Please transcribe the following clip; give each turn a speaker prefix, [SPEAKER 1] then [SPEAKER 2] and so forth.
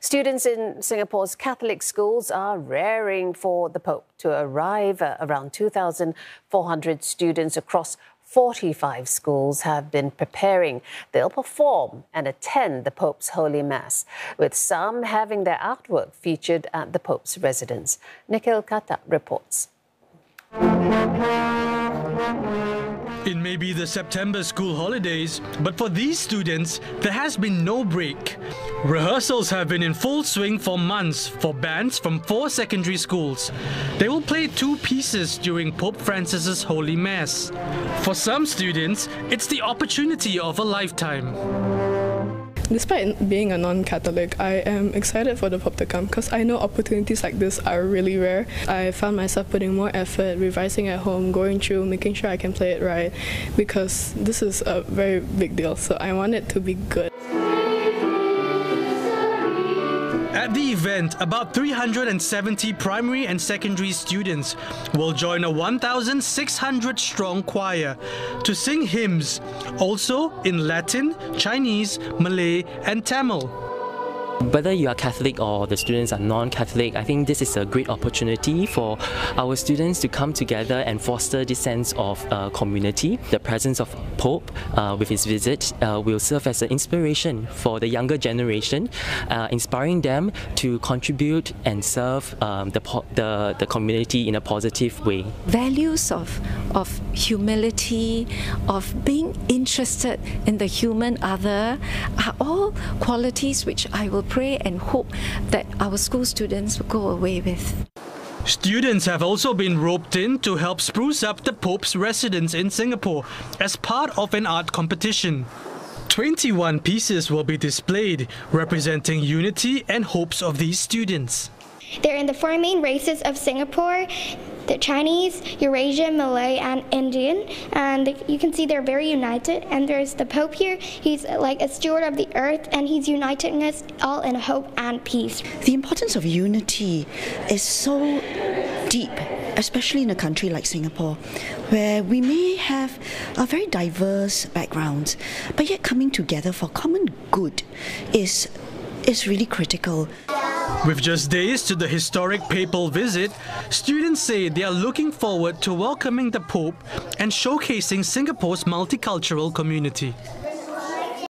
[SPEAKER 1] Students in Singapore's Catholic schools are raring for the Pope to arrive. Uh, around 2,400 students across 45 schools have been preparing. They'll perform and attend the Pope's Holy Mass, with some having their artwork featured at the Pope's residence. Nikhil Khattar reports.
[SPEAKER 2] It may be the September school holidays, but for these students, there has been no break. Rehearsals have been in full swing for months for bands from four secondary schools. They will play two pieces during Pope Francis's Holy Mass. For some students, it's the opportunity of a lifetime.
[SPEAKER 3] Despite being a non-Catholic, I am excited for the Pope to come because I know opportunities like this are really rare. I found myself putting more effort, revising at home, going through, making sure I can play it right because this is a very big deal. So I want it to be good.
[SPEAKER 2] At the event, about 370 primary and secondary students will join a 1,600 strong choir to sing hymns, also in Latin, Chinese, Malay, and Tamil.
[SPEAKER 4] Whether you are Catholic or the students are non-Catholic, I think this is a great opportunity for our students to come together and foster this sense of uh, community. The presence of Pope uh, with his visit uh, will serve as an inspiration for the younger generation, uh, inspiring them to contribute and serve um, the, the, the community in a positive way.
[SPEAKER 5] Values of, of humility, of being interested in the human other are all qualities which I will pray and hope that our school students will go away with.
[SPEAKER 2] Students have also been roped in to help spruce up the Pope's residence in Singapore as part of an art competition. 21 pieces will be displayed, representing unity and hopes of these students.
[SPEAKER 6] They're in the four main races of Singapore the Chinese, Eurasian, Malay, and Indian. And you can see they're very united. And there's the Pope here. He's like a steward of the earth, and he's uniting us all in hope and peace.
[SPEAKER 7] The importance of unity is so deep, especially in a country like Singapore, where we may have a very diverse backgrounds, but yet coming together for common good is is really critical.
[SPEAKER 2] With just days to the historic papal visit, students say they are looking forward to welcoming the Pope and showcasing Singapore's multicultural community.